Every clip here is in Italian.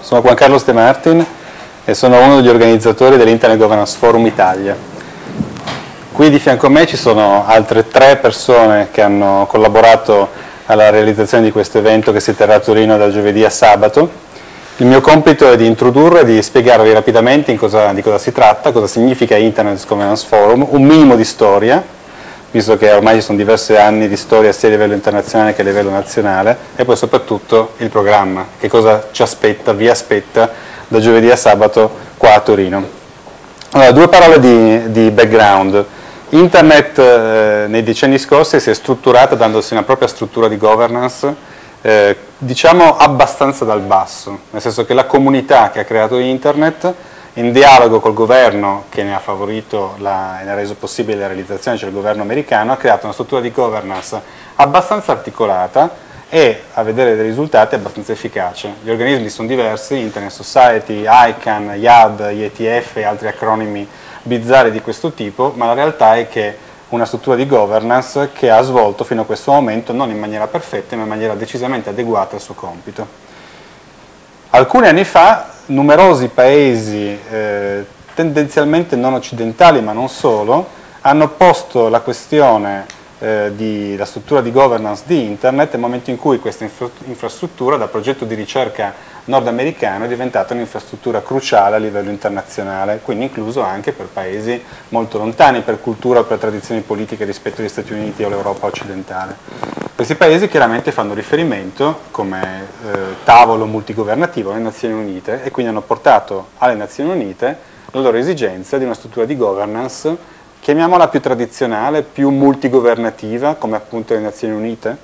Sono Juan Carlos De Martin e sono uno degli organizzatori dell'Internet Governance Forum Italia. Qui di fianco a me ci sono altre tre persone che hanno collaborato alla realizzazione di questo evento che si terrà a Torino da giovedì a sabato. Il mio compito è di introdurre e di spiegarvi rapidamente cosa, di cosa si tratta, cosa significa Internet Governance Forum, un minimo di storia, visto che ormai ci sono diversi anni di storia sia a livello internazionale che a livello nazionale, e poi soprattutto il programma, che cosa ci aspetta, vi aspetta da giovedì a sabato qua a Torino. Allora, due parole di, di background. Internet eh, nei decenni scorsi si è strutturata dandosi una propria struttura di governance, eh, diciamo abbastanza dal basso, nel senso che la comunità che ha creato Internet in dialogo col governo che ne ha favorito la, e ne ha reso possibile la realizzazione, cioè il governo americano, ha creato una struttura di governance abbastanza articolata e a vedere dei risultati abbastanza efficace. Gli organismi sono diversi, Internet Society, ICANN, IAD, IETF e altri acronimi bizzarri di questo tipo, ma la realtà è che una struttura di governance che ha svolto fino a questo momento non in maniera perfetta, ma in maniera decisamente adeguata al suo compito. Alcuni anni fa numerosi paesi eh, tendenzialmente non occidentali ma non solo hanno posto la questione eh, della struttura di governance di internet nel momento in cui questa infra infrastruttura da progetto di ricerca nordamericano è diventata un'infrastruttura cruciale a livello internazionale, quindi incluso anche per paesi molto lontani per cultura o per tradizioni politiche rispetto agli Stati Uniti o all'Europa occidentale. Questi paesi chiaramente fanno riferimento come eh, tavolo multigovernativo alle Nazioni Unite e quindi hanno portato alle Nazioni Unite la loro esigenza di una struttura di governance, chiamiamola più tradizionale, più multigovernativa, come appunto le Nazioni Unite.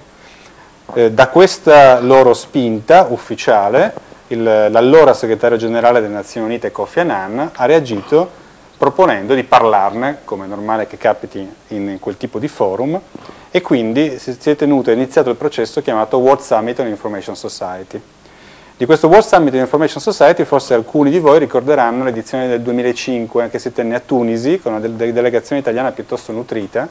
Eh, da questa loro spinta ufficiale l'allora segretario generale delle Nazioni Unite Kofi Annan ha reagito proponendo di parlarne, come è normale che capiti in quel tipo di forum, e quindi si è tenuto, è iniziato il processo chiamato World Summit on Information Society. Di questo World Summit on Information Society forse alcuni di voi ricorderanno l'edizione del 2005 che si tenne a Tunisi con una delegazione italiana piuttosto nutrita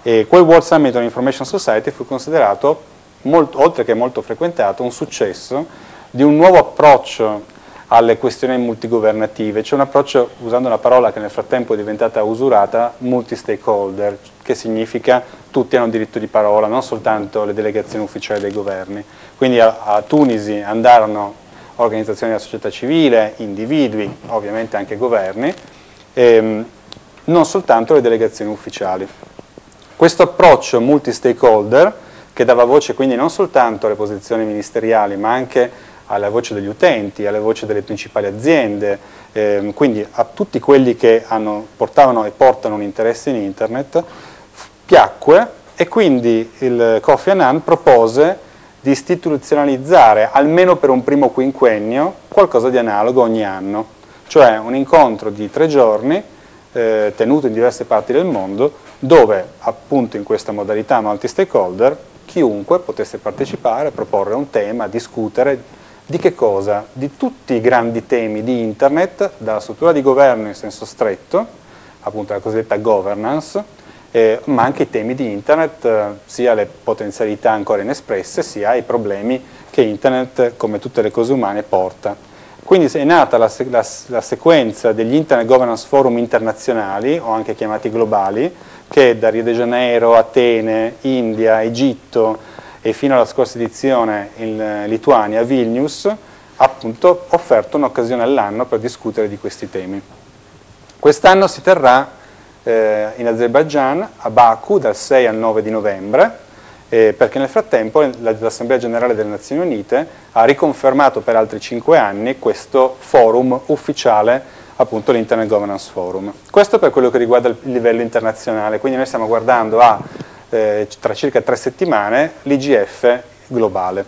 e quel World Summit on Information Society fu considerato, molto, oltre che molto frequentato, un successo di un nuovo approccio alle questioni multigovernative, c'è un approccio, usando una parola che nel frattempo è diventata usurata, multi-stakeholder, che significa tutti hanno diritto di parola, non soltanto le delegazioni ufficiali dei governi. Quindi a, a Tunisi andarono organizzazioni della società civile, individui, ovviamente anche governi, ehm, non soltanto le delegazioni ufficiali. Questo approccio multi-stakeholder, che dava voce quindi non soltanto alle posizioni ministeriali, ma anche alla voce degli utenti, alle voci delle principali aziende, ehm, quindi a tutti quelli che hanno, portavano e portano un interesse in internet, piacque e quindi il Kofi Annan propose di istituzionalizzare, almeno per un primo quinquennio, qualcosa di analogo ogni anno, cioè un incontro di tre giorni eh, tenuto in diverse parti del mondo, dove appunto in questa modalità multi-stakeholder chiunque potesse partecipare, proporre un tema, discutere, di che cosa? Di tutti i grandi temi di Internet, dalla struttura di governo in senso stretto, appunto la cosiddetta governance, eh, ma anche i temi di Internet, eh, sia le potenzialità ancora inespresse, sia i problemi che Internet, come tutte le cose umane, porta. Quindi è nata la, la, la sequenza degli Internet Governance Forum internazionali, o anche chiamati globali, che da Rio de Janeiro, Atene, India, Egitto, e fino alla scorsa edizione in Lituania, a Vilnius, ha appunto offerto un'occasione all'anno per discutere di questi temi. Quest'anno si terrà eh, in Azerbaijan, a Baku, dal 6 al 9 di novembre, eh, perché nel frattempo l'Assemblea Generale delle Nazioni Unite ha riconfermato per altri cinque anni questo forum ufficiale, appunto l'Internet Governance Forum. Questo per quello che riguarda il livello internazionale, quindi noi stiamo guardando a eh, tra circa tre settimane l'IGF globale,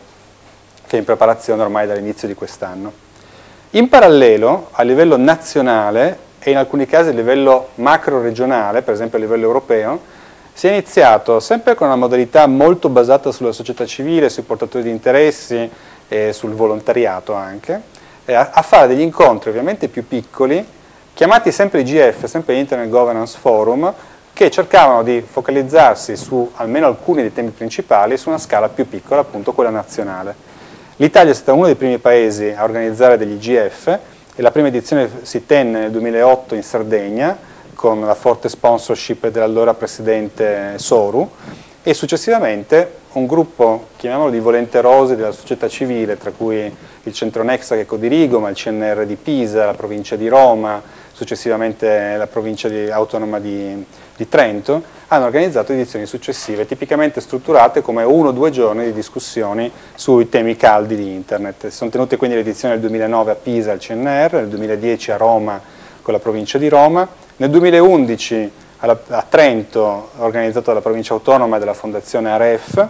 che è in preparazione ormai dall'inizio di quest'anno. In parallelo, a livello nazionale e in alcuni casi a livello macro-regionale, per esempio a livello europeo, si è iniziato sempre con una modalità molto basata sulla società civile, sui portatori di interessi e sul volontariato anche, a fare degli incontri ovviamente più piccoli, chiamati sempre IGF, sempre Internet Governance Forum, che cercavano di focalizzarsi su almeno alcuni dei temi principali su una scala più piccola, appunto quella nazionale. L'Italia è stata uno dei primi paesi a organizzare degli IGF e la prima edizione si tenne nel 2008 in Sardegna con la forte sponsorship dell'allora presidente Soru e successivamente un gruppo, chiamiamolo di volenterosi della società civile, tra cui il centro Nexa che codirigo, ma il CNR di Pisa, la provincia di Roma, successivamente la provincia di, autonoma di, di, Trento, hanno organizzato edizioni successive, tipicamente strutturate come uno o due giorni di discussioni sui temi caldi di Internet. Si sono tenute quindi le edizioni del 2009 a Pisa al CNR, nel 2010 a Roma con la provincia di Roma, nel 2011 a Trento, organizzato dalla provincia autonoma e dalla fondazione AREF,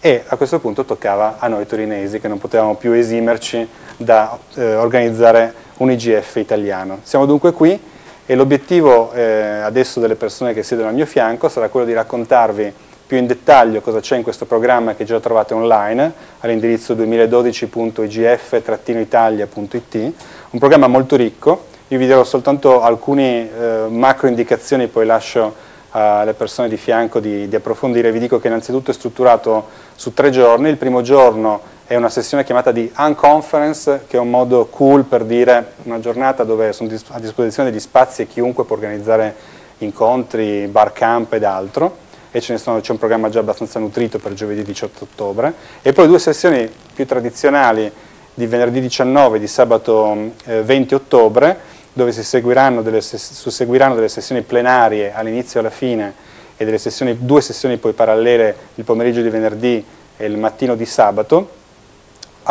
e a questo punto toccava a noi torinesi che non potevamo più esimerci da eh, organizzare un IGF italiano. Siamo dunque qui e l'obiettivo eh, adesso delle persone che siedono al mio fianco sarà quello di raccontarvi più in dettaglio cosa c'è in questo programma che già trovate online all'indirizzo 2012.igf-italia.it, un programma molto ricco io vi dirò soltanto alcune eh, macro indicazioni, poi lascio alle persone di fianco di, di, approfondire. Vi dico che innanzitutto è strutturato su tre giorni. Il primo giorno è una sessione chiamata di Unconference, che è un modo cool per dire una giornata dove sono a disposizione degli spazi e chiunque può organizzare incontri, bar camp ed altro. E c'è un programma già abbastanza nutrito per giovedì 18 ottobre. E poi due sessioni più tradizionali di venerdì 19 e di sabato eh, 20 ottobre dove si seguiranno delle, susseguiranno delle sessioni plenarie all'inizio e alla fine e sessioni, due sessioni poi parallele il pomeriggio di venerdì e il mattino di sabato,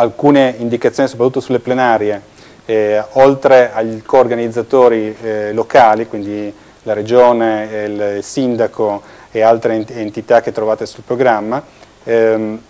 alcune indicazioni soprattutto sulle plenarie, eh, oltre agli co-organizzatori eh, locali, quindi la regione, il sindaco e altre entità che trovate sul programma, ehm,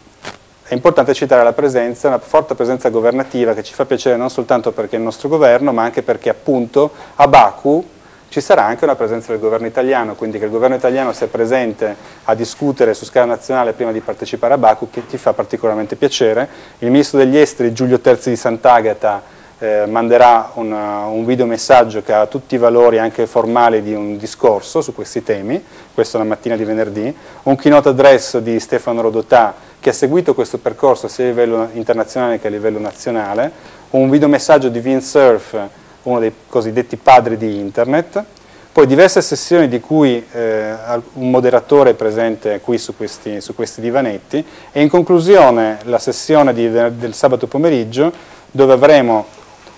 è importante citare la presenza, una forte presenza governativa che ci fa piacere non soltanto perché è il nostro governo, ma anche perché appunto a Baku ci sarà anche una presenza del governo italiano, quindi che il governo italiano sia presente a discutere su scala nazionale prima di partecipare a Baku, che ti fa particolarmente piacere. Il ministro degli esteri Giulio Terzi di Sant'Agata eh, manderà una, un videomessaggio che ha tutti i valori anche formali di un discorso su questi temi, questo la mattina di venerdì, un keynote address di Stefano Rodotà che ha seguito questo percorso sia a livello internazionale che a livello nazionale, un videomessaggio di Cerf, uno dei cosiddetti padri di Internet, poi diverse sessioni di cui eh, un moderatore è presente qui su questi, su questi, divanetti e in conclusione la sessione di, del sabato pomeriggio dove avremo,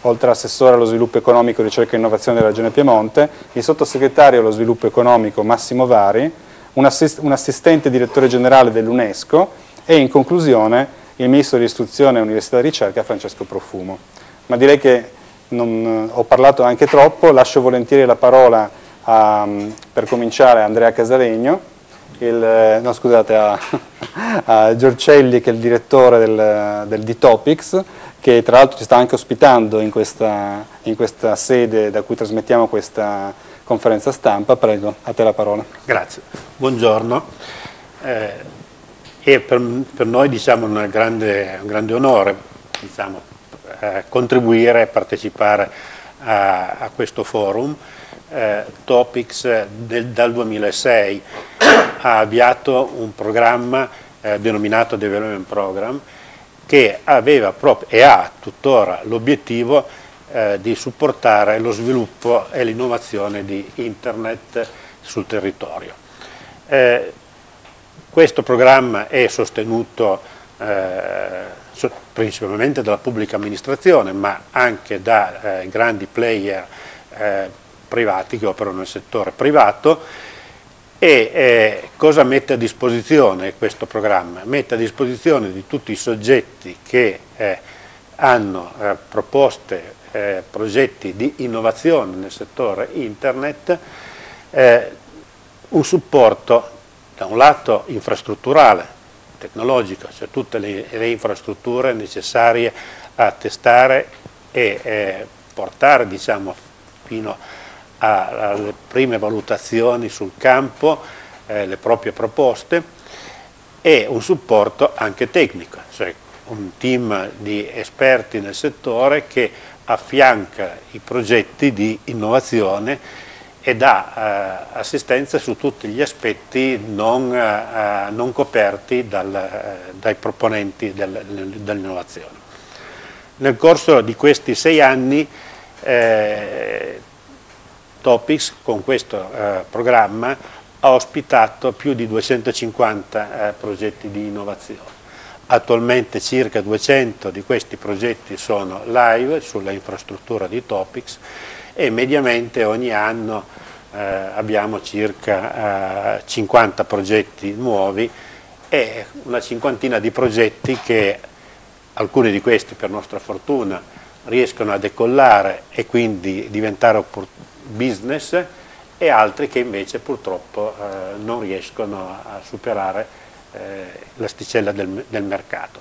oltre all'assessore allo sviluppo economico, ricerca e innovazione della Regione Piemonte, il sottosegretario allo sviluppo economico Massimo Vari, un, assist un assistente direttore generale dell'UNESCO e in conclusione il Ministro dell'Istruzione, Università e Ricerca Francesco Profumo. Ma direi che non, ho parlato anche troppo, lascio volentieri la parola a, per cominciare a Andrea Casalegno, il, no, scusate, a, a, Giorcelli che è il direttore del, del D-Topics, che tra l'altro ci sta anche ospitando in questa, in questa sede da cui trasmettiamo questa conferenza stampa. Prego, a te la parola. Grazie. Buongiorno. Eh, e per, per noi diciamo, grande, un grande onore diciamo, eh, contribuire e partecipare a, a questo forum. Eh, Topics del, dal 2006 ha avviato un programma eh, denominato Development Program che aveva proprio, e ha tuttora l'obiettivo eh, di supportare lo sviluppo e l'innovazione di Internet sul territorio. Eh, questo programma è sostenuto eh, principalmente dalla pubblica amministrazione, ma anche da eh, grandi player eh, privati che operano nel settore privato. E eh, cosa mette a disposizione questo programma? Mette a disposizione di tutti i soggetti che eh, hanno eh, proposte, progetti di innovazione nel settore internet, un supporto da un lato infrastrutturale, tecnologico, cioè tutte le, le infrastrutture necessarie a testare e eh, portare diciamo, fino alle prime valutazioni sul campo eh, le proprie proposte e un supporto anche tecnico, cioè un team di esperti nel settore che affianca i progetti di innovazione e dà eh, assistenza su tutti gli aspetti non, eh, non coperti dal, eh, dai proponenti del, dell'innovazione. nel corso di questi sei anni eh, Topics con questo eh, programma ha ospitato più di 250 eh, progetti di innovazione. Attualmente circa 200 di questi progetti sono live sulla infrastruttura di Topics e mediamente ogni anno eh, abbiamo circa eh, 50 progetti nuovi e una cinquantina di progetti che alcuni di questi per nostra fortuna riescono a decollare e quindi diventare business e altri che invece purtroppo eh, non riescono a superare eh, l'asticella del, del, mercato.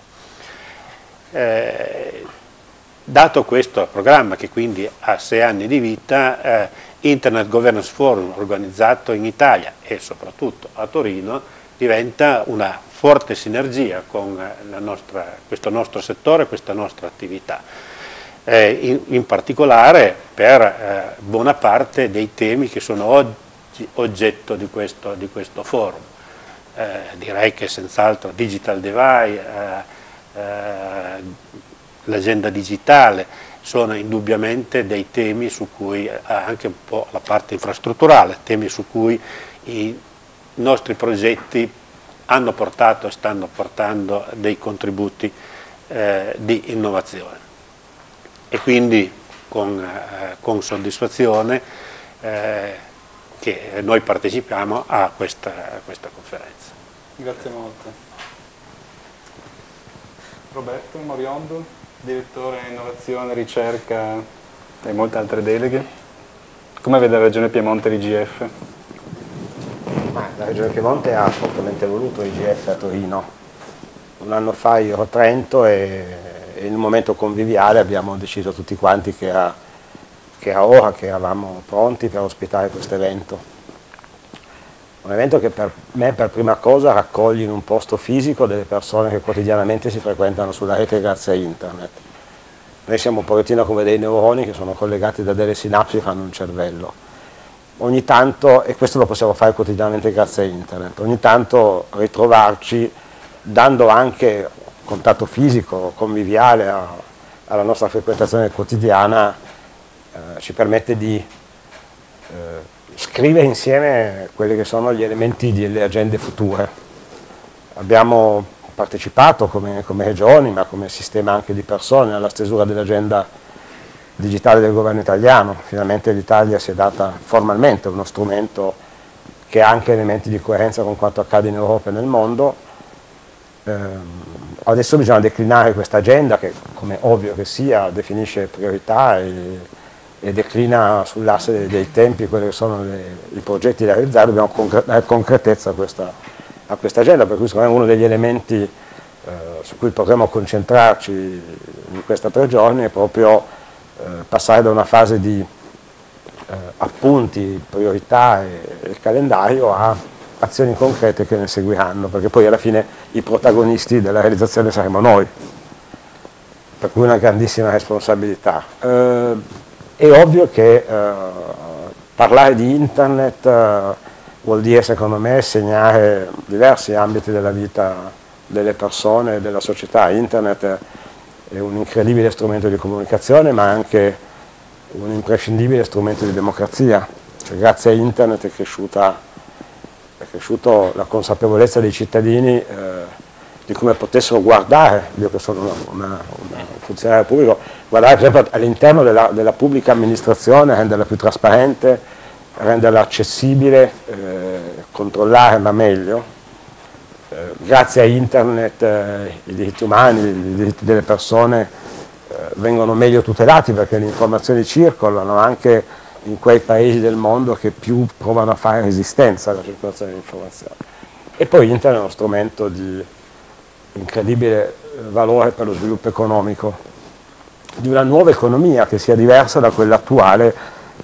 Dato questo programma che quindi ha sei anni di vita, eh, Internet Governance Forum organizzato in Italia e soprattutto a Torino diventa una forte sinergia con nostra, questo nostro settore, questa nostra attività eh, in, in, particolare per eh, buona parte dei temi che sono oggi oggetto di questo, di questo forum. Eh, direi che senz'altro Digital Divide, eh, eh, l'agenda digitale, sono indubbiamente dei temi su cui, eh, anche un po' la parte infrastrutturale, temi su cui i nostri progetti hanno portato e stanno portando dei contributi di innovazione e quindi con, eh, con soddisfazione eh, che noi partecipiamo a questa, a questa conferenza. Grazie molto. Roberto Moriondo, direttore innovazione, ricerca e molte altre deleghe. Come vede la Regione Piemonte l'IGF? La Regione Piemonte ha fortemente voluto l'IGF a Torino. Un anno fa io ero a Trento e in un momento conviviale abbiamo deciso tutti quanti che era, che era ora, che eravamo pronti per ospitare questo evento. Un evento che per me per prima cosa raccoglie in un posto fisico delle persone che quotidianamente si frequentano sulla rete grazie a internet. Noi siamo un pochettino come dei neuroni che sono collegati da delle sinapsi che fanno un cervello. Ogni tanto, e questo lo possiamo fare quotidianamente grazie a internet, ogni tanto ritrovarci dando anche contatto fisico, conviviale a, alla nostra frequentazione quotidiana eh, ci permette di eh, scrivere insieme quelli che sono gli elementi delle agende future. Abbiamo partecipato come, come regioni, ma come sistema anche di persone, alla stesura dell'agenda digitale del governo italiano. Finalmente l'Italia si è data formalmente uno strumento che ha anche elementi di coerenza con quanto accade in Europa e nel mondo. Eh, adesso bisogna declinare questa agenda che, come ovvio che sia, definisce priorità e, e declina sull'asse dei, tempi quelli che sono le, i progetti da realizzare, dobbiamo concre dare concretezza a questa, a questa, agenda, per cui secondo me uno degli elementi eh, su cui potremo concentrarci in questi tre giorni è proprio eh, passare da una fase di eh, appunti, priorità e, e calendario a azioni concrete che ne seguiranno, perché poi alla fine i protagonisti della realizzazione saremo noi, per cui una grandissima responsabilità. È ovvio che eh, parlare di internet eh, vuol dire secondo me segnare diversi ambiti della vita delle persone e della società. Internet è un incredibile strumento di comunicazione ma anche un imprescindibile strumento di democrazia, cioè, grazie a internet è cresciuta è cresciuta la consapevolezza dei cittadini eh, di come potessero guardare, io che sono una, una, una funzionario pubblico, guardare per esempio all'interno della, della, pubblica amministrazione, renderla più trasparente, renderla accessibile, eh, controllare ma meglio. Eh, grazie a internet eh, i diritti umani, i diritti delle persone eh, vengono meglio tutelati perché le informazioni circolano anche in quei paesi del mondo che più provano a fare resistenza alla circolazione di informazioni. E poi internet è uno strumento di incredibile eh, valore per lo sviluppo economico, di una nuova economia che sia diversa da quella attuale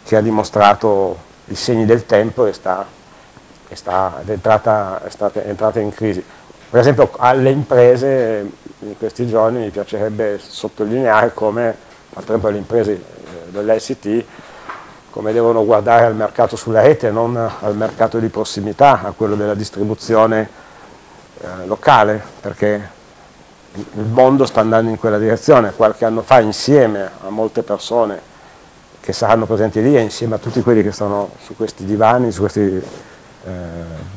che ha dimostrato i segni del tempo e, sta, e sta, è, entrata, è, stata, è entrata in crisi. Per esempio alle imprese in questi giorni mi piacerebbe sottolineare come, per esempio alle imprese eh, dell'ICT, come devono guardare al mercato sulla rete, non al mercato di prossimità, a quello della distribuzione eh, locale, perché il mondo sta andando in quella direzione. Qualche anno fa insieme a molte persone che saranno presenti lì e insieme a tutti quelli che sono su questi divani, su questi, eh,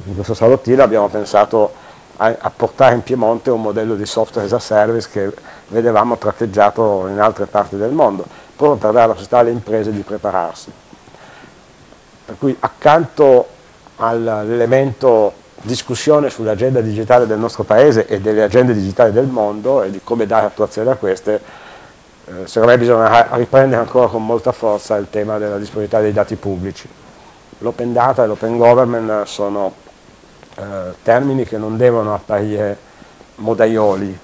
in questo salottino abbiamo pensato a, a, portare in Piemonte un modello di software as a service che vedevamo tratteggiato in altre parti del mondo, proprio per dare la possibilità alle imprese di prepararsi. Per cui accanto all'elemento discussione sull'agenda digitale del nostro paese e delle agende digitali del mondo e di come dare attuazione a queste, eh, secondo me bisogna riprendere ancora con molta forza il tema della disponibilità dei dati pubblici. L'open data e l'open government sono eh, termini che non devono apparire modaioli,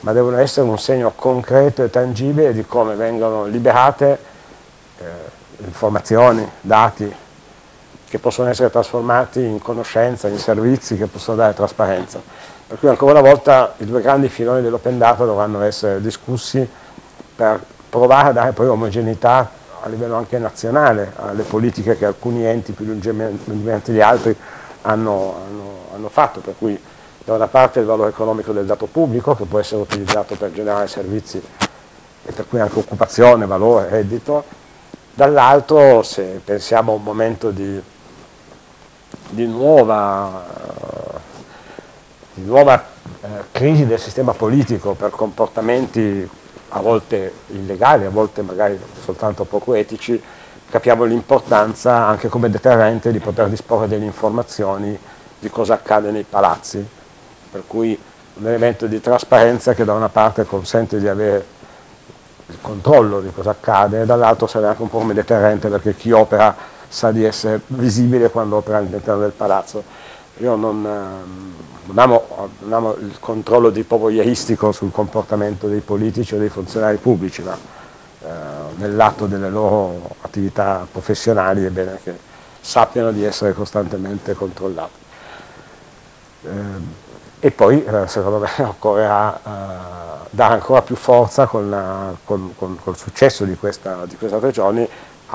ma devono essere un segno concreto e tangibile di come vengono liberate eh, informazioni, dati, che possono essere trasformati in conoscenza, in servizi che possono dare trasparenza. Per cui ancora una volta i due grandi filoni dell'open data dovranno essere discussi per provare a dare poi omogeneità a livello anche nazionale alle politiche che alcuni enti più lungimiranti di altri hanno, hanno, hanno fatto, per cui da una parte il valore economico del dato pubblico che può essere utilizzato per generare servizi e per cui anche occupazione, valore, reddito, dall'altro se pensiamo a un momento di di nuova, di nuova eh, crisi del sistema politico per comportamenti a volte illegali, a volte magari soltanto poco etici, capiamo l'importanza anche come deterrente di poter disporre delle informazioni di cosa accade nei palazzi, per cui un elemento di trasparenza che da una parte consente di avere il controllo di cosa accade dall'altro serve anche un po' come deterrente perché chi opera sa di essere visibile quando opera all'interno del palazzo. Io non, ehm, non, amo, non, amo, il controllo di tipo ieristico sul comportamento dei politici o dei funzionari pubblici, ma eh, nell'atto delle loro attività professionali è bene che sappiano di essere costantemente controllati. Eh, e poi eh, secondo me occorrerà eh, dare ancora più forza con, la, con, con, il successo di questa, di questa regione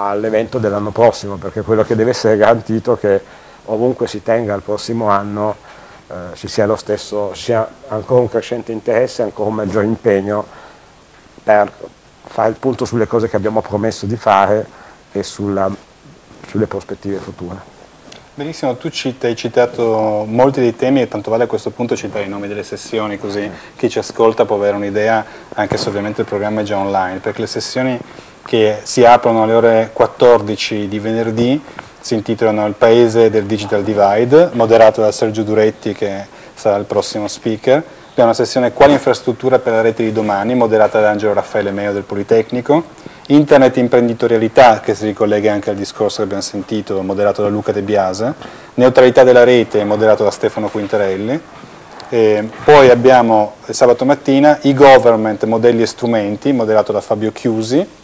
all'evento dell'anno prossimo, perché quello che deve essere garantito è che ovunque si tenga il prossimo anno eh, ci sia lo stesso, sia ancora un crescente interesse, ancora un maggiore impegno per fare il punto sulle cose che abbiamo promesso di fare e sulla, sulle prospettive future. Benissimo, tu cita, hai citato molti dei temi e tanto vale a questo punto citare i nomi delle sessioni così chi ci ascolta può avere un'idea anche se ovviamente il programma è già online, perché le sessioni che si aprono alle ore 14 di venerdì, si intitolano Il Paese del Digital Divide, moderato da Sergio Duretti che sarà il prossimo speaker. Abbiamo una sessione Quali infrastrutture per la rete di domani, moderata da Angelo Raffaele Meo del Politecnico. Internet imprenditorialità, che si ricollega anche al discorso che abbiamo sentito, moderato da Luca De Biase. Neutralità della rete, moderato da Stefano Quinterelli. E poi abbiamo sabato mattina e-government, modelli e strumenti, moderato da Fabio Chiusi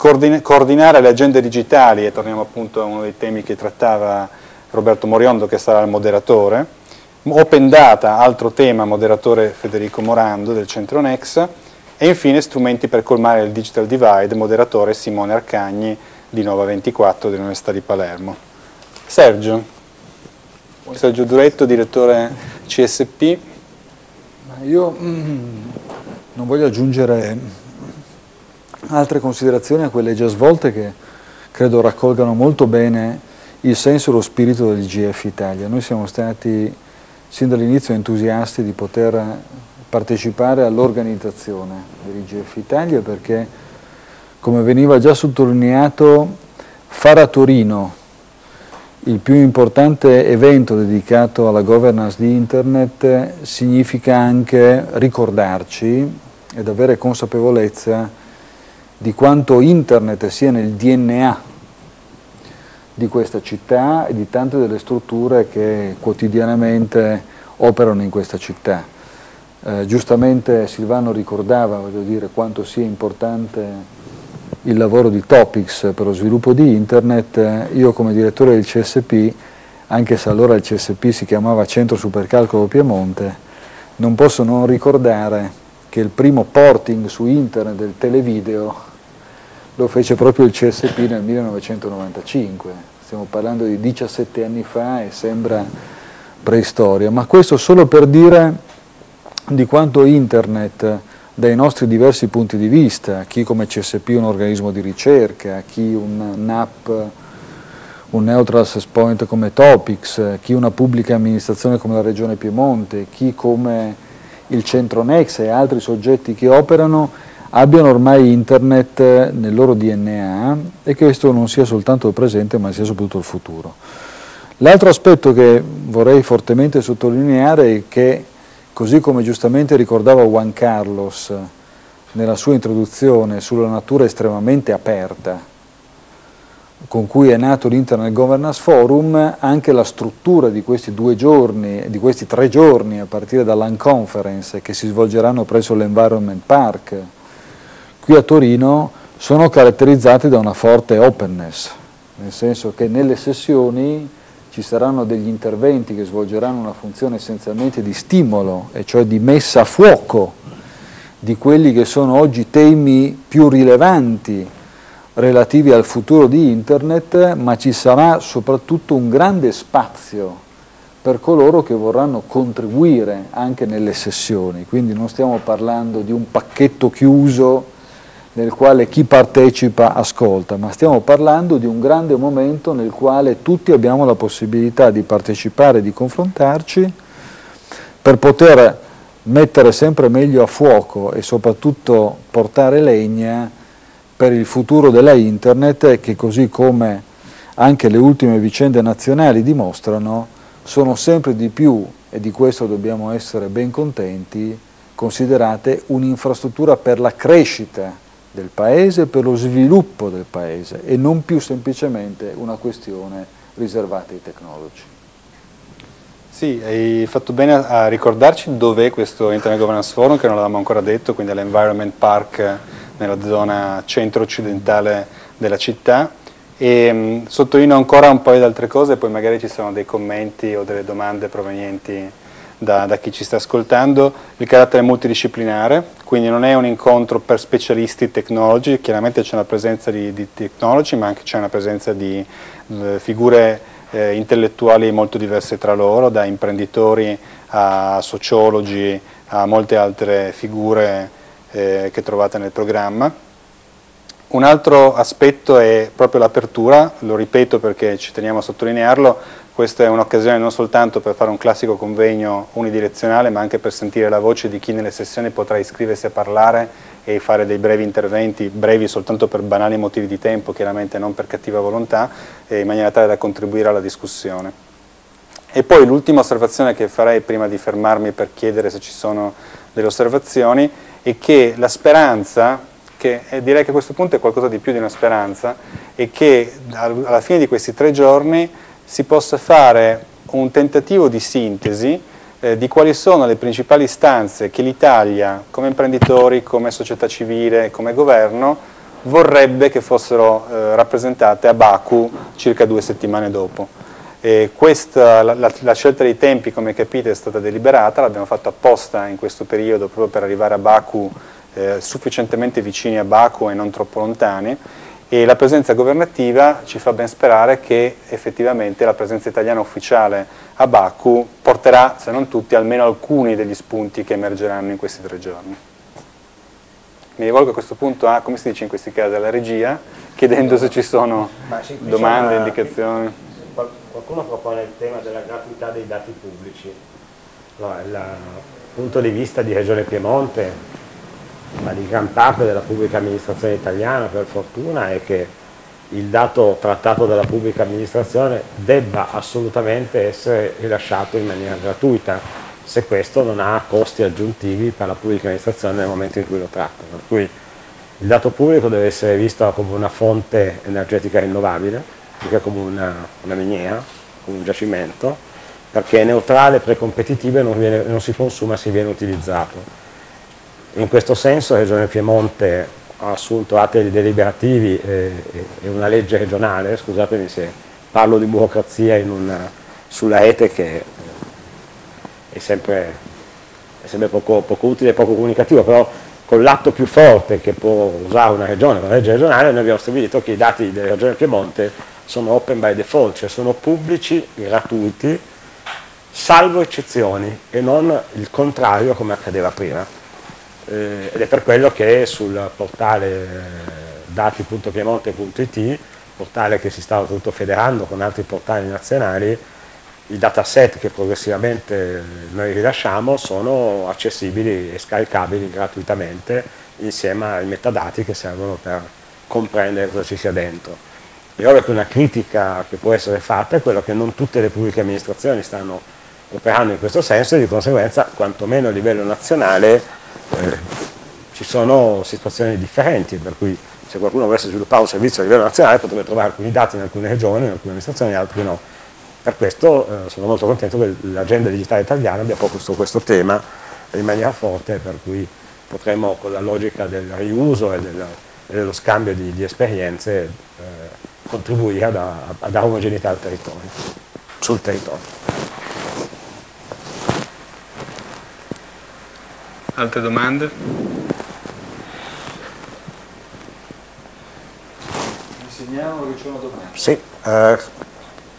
coordinare le agende digitali, e torniamo appunto a uno dei temi che trattava Roberto Moriondo che sarà il moderatore, Open Data, altro tema, moderatore Federico Morando del centro Nex, e infine strumenti per colmare il digital divide, moderatore Simone Arcagni di Nova 24 dell'Università di Palermo. Sergio, Sergio Duretto, direttore CSP. Io mm, non voglio aggiungere altre considerazioni a quelle già svolte che credo raccolgano molto bene il senso e lo spirito dell'IGF Italia. Noi siamo stati sin dall'inizio entusiasti di poter partecipare all'organizzazione dell'IGF Italia perché, come veniva già sottolineato, fare a Torino il più importante evento dedicato alla governance di Internet significa anche ricordarci ed avere consapevolezza di quanto internet sia nel DNA di questa città e di tante delle strutture che quotidianamente operano in questa città. Eh, giustamente Silvano ricordava dire, quanto sia importante il lavoro di Topics per lo sviluppo di internet, io come direttore del CSP, anche se allora il CSP si chiamava Centro Supercalcolo Piemonte, non posso non ricordare che il primo porting su internet del televideo lo fece proprio il CSP nel 1995, stiamo parlando di 17 anni fa e sembra preistoria, ma questo solo per dire di quanto internet dai nostri diversi punti di vista, chi come CSP un organismo di ricerca, chi un NAP, un Neutral Access Point come Topics, chi una pubblica amministrazione come la Regione Piemonte, chi come il Centro Nex e altri soggetti che operano abbiano ormai internet nel loro DNA e che questo non sia soltanto il presente ma sia soprattutto il futuro. L'altro aspetto che vorrei fortemente sottolineare è che Così come giustamente ricordava Juan Carlos nella sua introduzione sulla natura estremamente aperta con cui è nato l'Internet Governance Forum, anche la struttura di questi due giorni, di questi tre giorni a partire dall'Unconference che si svolgeranno presso l'Environment Park qui a Torino sono caratterizzati da una forte openness, nel senso che nelle sessioni ci saranno degli interventi che svolgeranno una funzione essenzialmente di stimolo, e cioè di messa a fuoco di quelli che sono oggi temi più rilevanti relativi al futuro di Internet, ma ci sarà soprattutto un grande spazio per coloro che vorranno contribuire anche nelle sessioni, quindi non stiamo parlando di un pacchetto chiuso nel quale chi partecipa ascolta, ma stiamo parlando di un grande momento nel quale tutti abbiamo la possibilità di partecipare, di confrontarci, per poter mettere sempre meglio a fuoco e soprattutto portare legna per il futuro della Internet che così come anche le ultime vicende nazionali dimostrano, sono sempre di più, e di questo dobbiamo essere ben contenti, considerate un'infrastruttura per la crescita del paese, per lo sviluppo del paese e non più semplicemente una questione riservata ai tecnologi. Sì, hai fatto bene a ricordarci dov'è questo Internet Governance Forum, che non l'avevamo ancora detto, quindi all'Environment Park nella zona centro-occidentale della città. E mh, sottolineo ancora un paio di altre cose, poi magari ci sono dei commenti o delle domande provenienti da, da, chi ci sta ascoltando, il carattere multidisciplinare, quindi non è un incontro per specialisti technology, chiaramente c'è una presenza di, di technology, ma anche c'è una presenza di eh, figure eh, intellettuali molto diverse tra loro, da imprenditori a sociologi, a molte altre figure eh, che trovate nel programma. Un altro aspetto è proprio l'apertura, lo ripeto perché ci teniamo a sottolinearlo, questa è un'occasione non soltanto per fare un classico convegno unidirezionale, ma anche per sentire la voce di chi nelle sessioni potrà iscriversi a parlare e fare dei brevi interventi, brevi soltanto per banali motivi di tempo, chiaramente non per cattiva volontà, in maniera tale da contribuire alla discussione. E poi l'ultima osservazione che farei prima di fermarmi per chiedere se ci sono delle osservazioni è che la speranza, che direi che a questo punto è qualcosa di più di una speranza, è che alla fine di questi tre giorni si possa fare un tentativo di sintesi eh, di quali sono le principali istanze che l'Italia, come imprenditori, come società civile, come governo, vorrebbe che fossero eh, rappresentate a Baku circa due settimane dopo. Questa, la, la, la, scelta dei tempi, come capite, è stata deliberata, l'abbiamo fatto apposta in questo periodo proprio per arrivare a Baku eh, sufficientemente vicini a Baku e non troppo lontani e la presenza governativa ci fa ben sperare che effettivamente la presenza italiana ufficiale a Baku porterà, se non tutti, almeno alcuni degli spunti che emergeranno in questi tre giorni. Mi rivolgo a questo punto a, come si dice in questi casi, alla regia, chiedendo se ci sono domande, indicazioni. Qualcuno propone il tema della gratuità dei dati pubblici. No, il punto di vista di Regione Piemonte ma di gran parte della pubblica amministrazione italiana per fortuna è che il dato trattato dalla pubblica amministrazione debba assolutamente essere rilasciato in maniera gratuita se questo non ha costi aggiuntivi per la pubblica amministrazione nel momento in cui lo tratta. Per cui il dato pubblico deve essere visto come una fonte energetica rinnovabile, mica come una, una miniera, come un giacimento, perché è neutrale, precompetitivo e non, viene, non si consuma se viene utilizzato in questo senso la Regione Piemonte ha assunto atti deliberativi e, e, una legge regionale, scusatemi se parlo di burocrazia una, sulla rete che è sempre, è sempre poco, poco, utile e poco comunicativo, però con l'atto più forte che può usare una regione, la legge regionale, noi abbiamo stabilito che i dati della Regione Piemonte sono open by default, cioè sono pubblici, gratuiti, salvo eccezioni e non il contrario come accadeva prima. Eh, ed è per quello che sul portale eh, dati.piemonte.it, portale che si sta oltretutto federando con altri portali nazionali, i dataset che progressivamente noi rilasciamo sono accessibili e scaricabili gratuitamente insieme ai metadati che servono per comprendere cosa ci sia dentro. È ovvio che una critica che può essere fatta è quella che non tutte le pubbliche amministrazioni stanno operando in questo senso e di conseguenza, quantomeno a livello nazionale, eh, ci sono situazioni differenti, per cui se qualcuno volesse sviluppare un servizio a livello nazionale potrebbe trovare alcuni dati in alcune regioni, in alcune amministrazioni, altri no. Per questo eh, sono molto contento che l'agenda digitale italiana abbia posto questo tema in maniera forte, per cui potremo con la logica del riuso e, del, e dello scambio di, di esperienze eh, contribuire a, a dare omogeneità al territorio, sul territorio. Altre domande? Insegniamo che c'è una domanda. Sì, eh,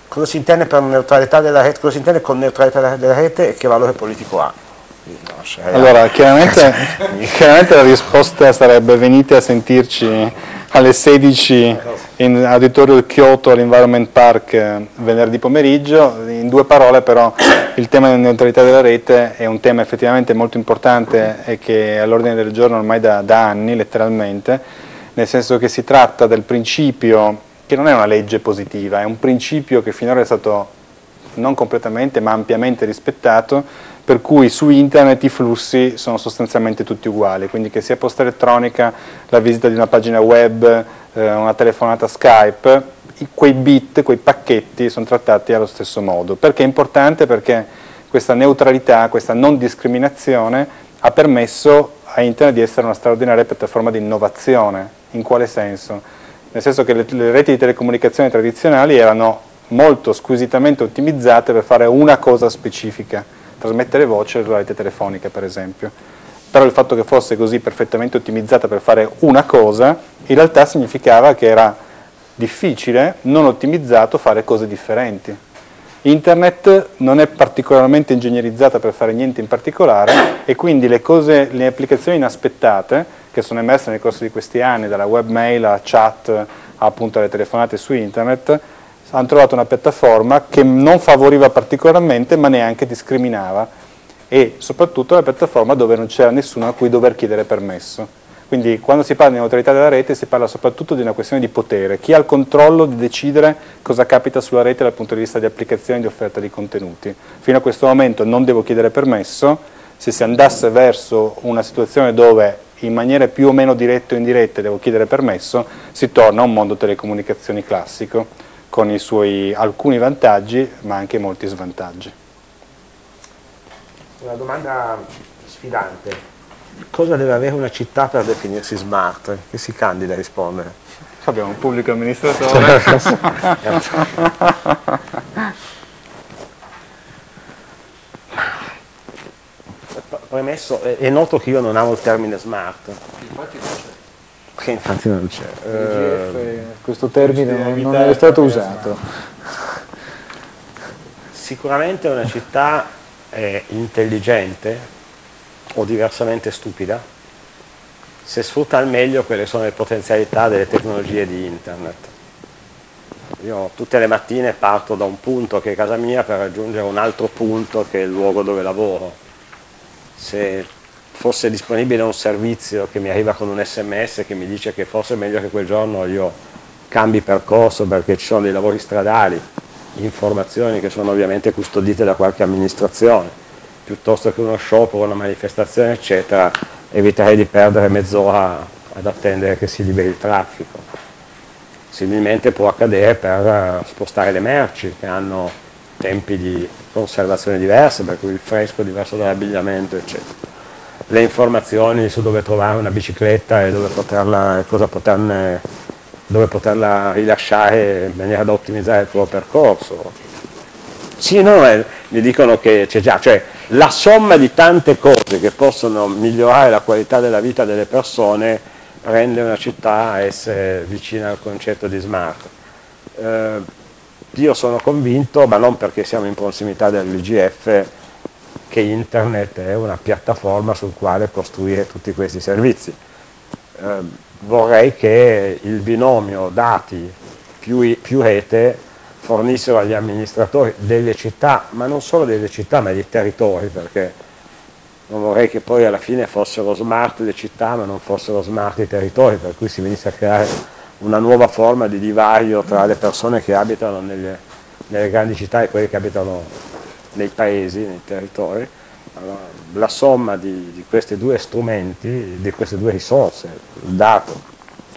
cosa si intende per neutralità della rete, cosa si intende con neutralità della rete e che valore politico ha? Allora, chiaramente, chiaramente la risposta sarebbe venite a sentirci alle 16 in auditorio Kyoto all'Environment Park eh, venerdì pomeriggio. In due parole però il tema della neutralità della rete è un tema effettivamente molto importante e che è all'ordine del giorno ormai da, da anni letteralmente, nel senso che si tratta del principio che non è una legge positiva, è un principio che finora è stato non completamente ma ampiamente rispettato, per cui su internet i flussi sono sostanzialmente tutti uguali, quindi che sia posta elettronica, la visita di una pagina web, eh, una telefonata Skype, quei bit, quei pacchetti sono trattati allo stesso modo. Perché è importante? Perché questa neutralità, questa non discriminazione ha permesso a internet di essere una straordinaria piattaforma di innovazione. In quale senso? Nel senso che le, le reti di telecomunicazione tradizionali erano molto squisitamente ottimizzate per fare una cosa specifica, trasmettere voce sulla rete telefonica per esempio. Però il fatto che fosse così perfettamente ottimizzata per fare una cosa, in realtà significava che era difficile, non ottimizzato, fare cose differenti. Internet non è particolarmente ingegnerizzata per fare niente in particolare e quindi le, cose, le applicazioni inaspettate che sono emerse nel corso di questi anni, dalla webmail a chat, appunto alle telefonate su internet, hanno trovato una piattaforma che non favoriva particolarmente ma neanche discriminava e soprattutto una piattaforma dove non c'era nessuno a cui dover chiedere permesso. Quindi quando si parla di neutralità della rete si parla soprattutto di una questione di potere, chi ha il controllo di decidere cosa capita sulla rete dal punto di vista di applicazione e di offerta di contenuti. Fino a questo momento non devo chiedere permesso, se si andasse verso una situazione dove in maniera più o meno diretta o indiretta devo chiedere permesso, si torna a un mondo telecomunicazioni classico con i suoi alcuni vantaggi ma anche molti svantaggi. Una domanda sfidante. Cosa deve avere una città per definirsi smart? Che si candida a rispondere? Abbiamo un pubblico amministratore. Premesso, è noto che io non amo il termine smart. Infatti non c'è. Che infatti non c'è. Eh, questo termine non, non è stato usato. Sicuramente una città è intelligente o diversamente stupida se sfrutta al meglio quelle sono le potenzialità delle tecnologie di internet. Io tutte le mattine parto da un punto che è casa mia per raggiungere un altro punto che è il luogo dove lavoro. Se fosse disponibile un servizio che mi arriva con un sms che mi dice che forse è meglio che quel giorno io cambi percorso perché ci sono dei lavori stradali, informazioni che sono ovviamente custodite da qualche amministrazione, piuttosto che uno sciopero, una manifestazione eccetera, eviterei di perdere mezz'ora ad attendere che si liberi il traffico. Similmente può accadere per spostare le merci che hanno tempi di conservazione diversi, per cui il fresco è diverso dall'abbigliamento, eccetera le informazioni su dove trovare una bicicletta e dove poterla, poterne, dove poterla rilasciare in maniera da ottimizzare il tuo percorso. Sì, no, eh, mi dicono che c'è già, cioè la somma di tante cose che possono migliorare la qualità della vita delle persone rende una città essere vicina al concetto di smart. Eh, io sono convinto, ma non perché siamo in prossimità dell'IGF, che internet è una piattaforma sul quale costruire tutti questi servizi. Eh, vorrei che il binomio dati più, più rete fornissero agli amministratori delle città, ma non solo delle città, ma dei territori, perché non vorrei che poi alla fine fossero smart le città, ma non fossero smart i territori, per cui si venisse a creare una nuova forma di divario tra le persone che abitano nelle, nelle grandi città e quelle che abitano nei paesi, nei territori. Allora, la somma di, di, questi due strumenti, di queste due risorse, il dato,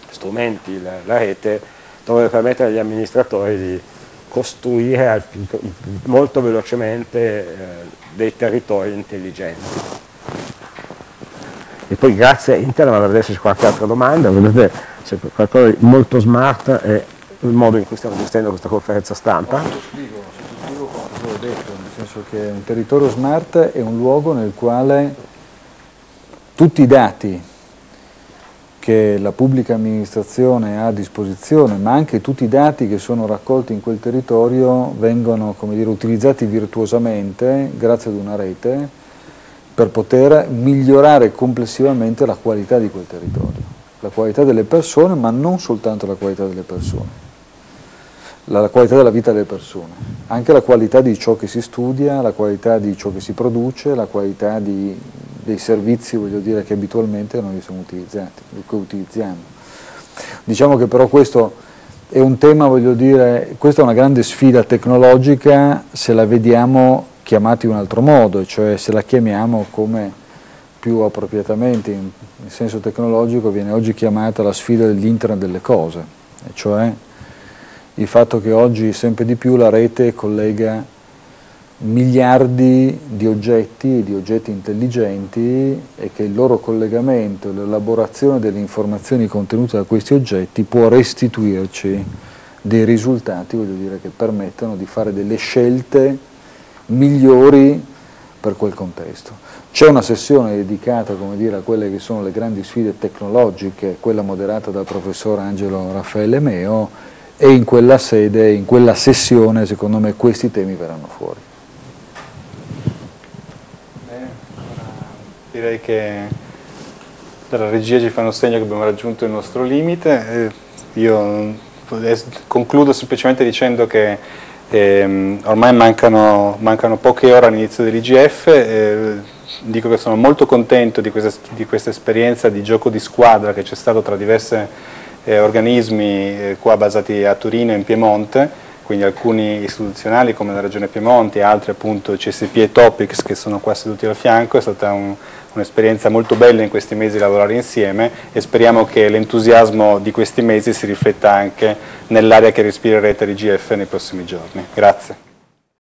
strumenti, la, la rete, dovrebbe permettere agli amministratori di costruire molto velocemente eh, dei territori intelligenti. E poi grazie a internet dovrebbe esserci qualche altra domanda, vedete c'è qualcosa di molto smart è il modo in cui stiamo gestendo questa conferenza stampa. Sottoscrivo, sottoscrivo quanto ho detto, senso che un territorio smart è un luogo nel quale tutti i dati che la pubblica amministrazione ha a disposizione, ma anche tutti i dati che sono raccolti in quel territorio vengono dire, utilizzati virtuosamente grazie ad una rete per poter migliorare complessivamente la qualità di quel territorio. La qualità delle persone, ma non soltanto la qualità delle persone, la, qualità della vita delle persone, anche la qualità di ciò che si studia, la qualità di ciò che si produce, la qualità di, dei servizi voglio dire, che abitualmente noi siamo utilizzati, che utilizziamo. Diciamo che però questo è un tema, voglio dire, questa è una grande sfida tecnologica se la vediamo chiamata in un altro modo, cioè se la chiamiamo come più appropriatamente in, in senso tecnologico viene oggi chiamata la sfida dell'internet delle cose, cioè il fatto che oggi sempre di più la rete collega miliardi di oggetti, di oggetti intelligenti e che il loro collegamento, l'elaborazione delle informazioni contenute da questi oggetti può restituirci dei risultati dire, che permettono di fare delle scelte migliori per quel contesto. C'è una sessione dedicata dire, a quelle che sono le grandi sfide tecnologiche, quella moderata dal professor Angelo Raffaele Meo, e in quella sede, in quella sessione, secondo me, questi temi verranno fuori. Direi che dalla regia ci fanno segno che abbiamo raggiunto il nostro limite. Io concludo semplicemente dicendo che eh, ormai mancano, mancano, poche ore all'inizio dell'IGF. Eh, dico che sono molto contento di questa, di questa esperienza di gioco di squadra che c'è stato tra diversi eh, organismi eh, qua basati a Torino e in Piemonte, quindi alcuni istituzionali come la Regione Piemonte altri appunto CSP e Topics che sono qua seduti al fianco, è stata un, un'esperienza molto bella in questi mesi lavorare insieme e speriamo che l'entusiasmo di questi mesi si rifletta anche nell'aria che respirerete l'IGF nei prossimi giorni. Grazie.